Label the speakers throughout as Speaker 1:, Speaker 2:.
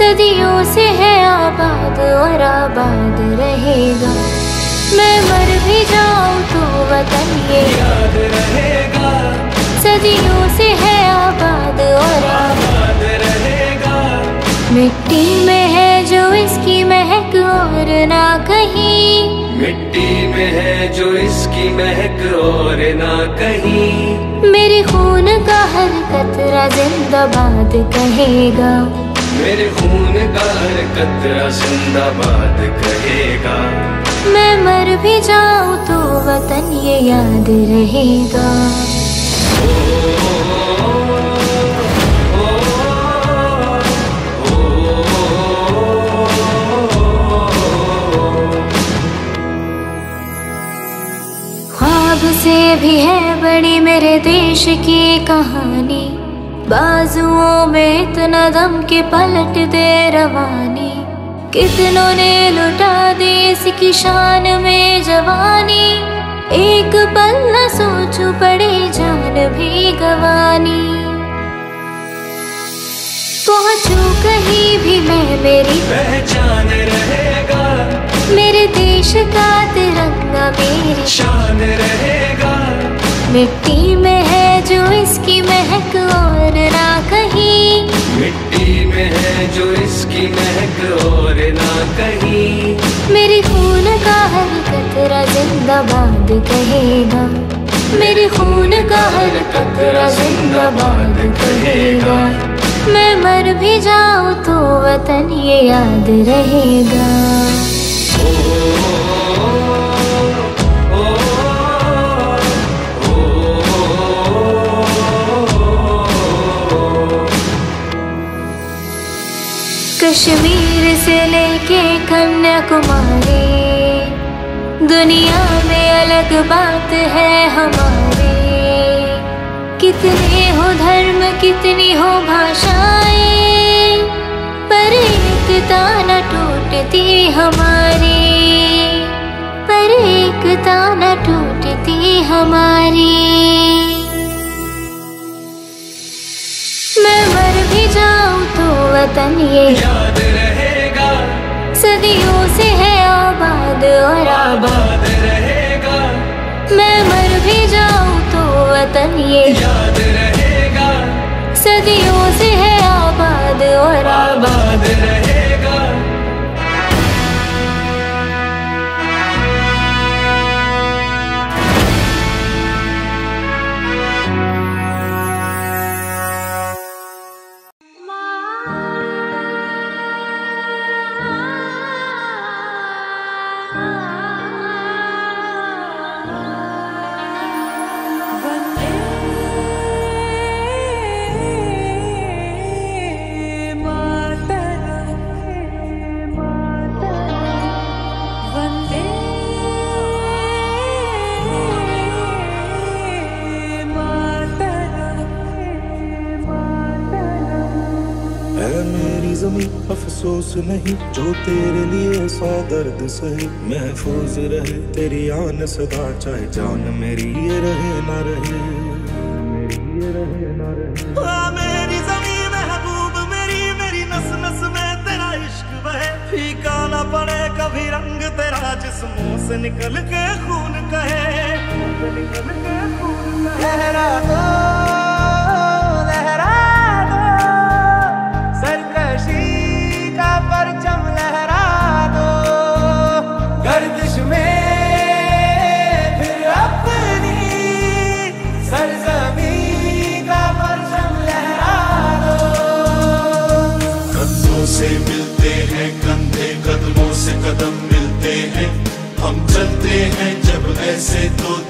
Speaker 1: सदियों से है आबाद और आबाद रहेगा। मैं मर भी जाऊँ तो वतन ये
Speaker 2: याद रहेगा।
Speaker 1: सदियों से है आबाद और
Speaker 2: आबाद रहेगा।
Speaker 1: मिट्टी में है जो इसकी महक और ना कहीं।
Speaker 2: मिट्टी में है जो इसकी महक और ना कहीं।
Speaker 1: मेरे खून का हर कतरा जिंदाबाद कहेगा।
Speaker 2: मेरे खून का हर कतरा जिंदाबाद कहेगा।
Speaker 1: मैं मर भी जाऊँ तो वतन ये याद रहेगा। से भी है बड़ी मेरे देश की कहानी। बाजुओं में इतना दम के पलट दे रवानी। कितनों ने लुटा दी इसकी शान में जवानी। एक पल न सोचू पड़े जान भी गवानी। पहुंचू कहीं भी मैं मेरी
Speaker 2: पहचान रहेगा।
Speaker 1: मेरे देश का तिरंगा मेरी
Speaker 2: शान रहेगा।
Speaker 1: मिट्टी में है जो इसकी महक और ना कहीं।
Speaker 2: मिट्टी में है जो इसकी महक और ना कहीं।
Speaker 1: मेरे खून का हर कतरा जिंदाबाद कहेगा। मेरे खून का हर कतरा जिंदाबाद कहेगा। मैं मर भी जाऊँ तो वतन ये याद रहेगा। कश्मीर से लेके कन्याकुमारी। दुनिया में अलग बात है हमारे। कितने हो धर्म, कितनी हो भाषाएँ, पर एकता न टूटती हमारी। पर एकता न टूटती हमारी। मैं मर भी जाऊँ तो वतन ये सदियों से है आबाद और आबाद।
Speaker 2: रहेगा।
Speaker 1: मैं मर भी जाऊँ तो वतन ये।
Speaker 2: याद रहेगा।
Speaker 1: सदियों
Speaker 3: जमी अफसोस नहीं जो तेरे लिए सौ दर्द सहे। महफूज रहे तेरी आन सदा चाहे जान मेरी ये रहे ना रहे। मेरी ये रहे ना रहे
Speaker 4: हाँ, मेरी जमी महबूब मेरी मेरी नस नस में तेरा इश्क बहे। फीका ना पड़े कभी रंग तेरा जिस मुँह से निकल के खून कहे। निकल के खून कहे।
Speaker 5: कदमों मिलते हैं। हम चलते हैं जब ऐसे तो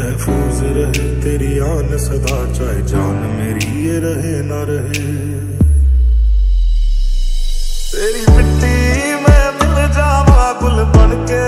Speaker 3: महफूज रहे, तेरी आन सदा चाहे जान मेरी ये रहे ना रहे। तेरी मिट्टी में मिल जावा गुल बनके